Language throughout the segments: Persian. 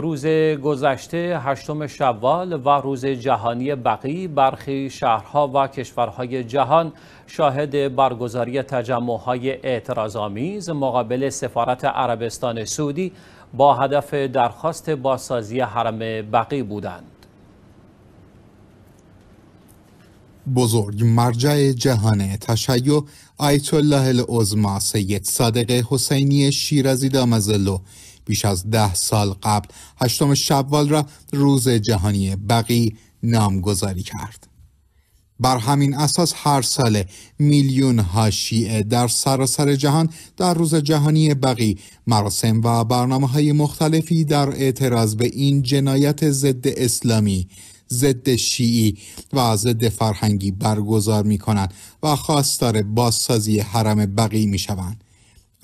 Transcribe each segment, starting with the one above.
روز گذشته هشتم شوال و روز جهانی بقی برخی شهرها و کشورهای جهان شاهد برگزاری تجمعهای اعتراضآمیز مقابل سفارت عربستان سعودی با هدف درخواست بازسازی حرم بقی بودند. بزرگ مرجع جهان تشیع آیت الله العظما سید صادق حسینی شیرازی دامزلو بیش از ده سال قبل هشتم شوال را روز جهانی بقی نامگذاری کرد بر همین اساس هر سال میلیون ها شیعه در سراسر جهان در روز جهانی بقی مراسم و برنامه های مختلفی در اعتراض به این جنایت ضد اسلامی ضد شیعی و ضد فرهنگی برگزار می کنند و خواستار بازسازی حرم بقی می شوند.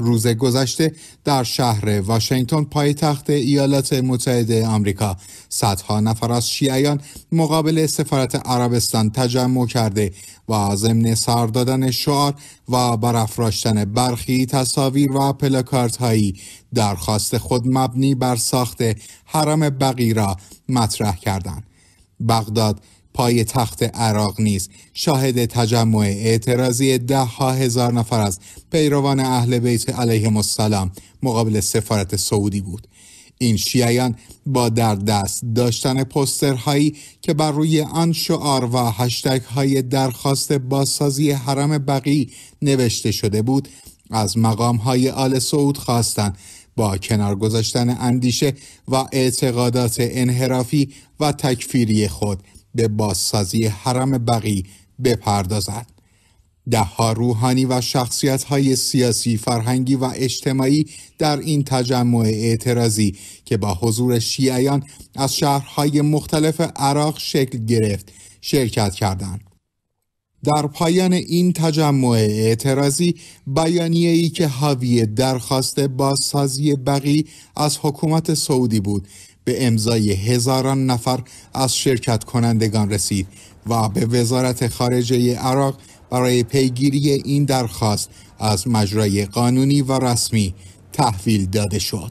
روز گذشته در شهر واشنگتن پایتخت ایالات متحده آمریکا. صدها نفر از شیعیان مقابل سفارت عربستان تجمع کرده و ضمن سر دادن شعار و برافراشتن برخی تصاویر و پلاکارت هایی درخواست خود مبنی بر ساخت حرم بقی را مطرح کردند. بغداد پای تخت عراق نیز شاهد تجمع اعتراضی ده ها هزار نفر از پیروان اهل بیت علیهم السلام مقابل سفارت سعودی بود. این شیعیان با در دست داشتن پسترهایی که بر روی آن شعار و هشتگ های درخواست بازسازی حرم بقی نوشته شده بود از مقام های آل سعود خواستند با کنار گذاشتن اندیشه و اعتقادات انحرافی و تکفیری خود به بازسازی حرم بقی بپردازد ها روحانی و شخصیت های سیاسی، فرهنگی و اجتماعی در این تجمع اعتراضی که با حضور شیعیان از شهرهای مختلف عراق شکل گرفت شرکت کردند. در پایان این تجمع اعتراضی بیانیه ای که حاوی درخواست بازسازی بقی از حکومت سعودی بود به امضای هزاران نفر از شرکت کنندگان رسید و به وزارت خارجه عراق برای پیگیری این درخواست از مجرای قانونی و رسمی تحویل داده شد.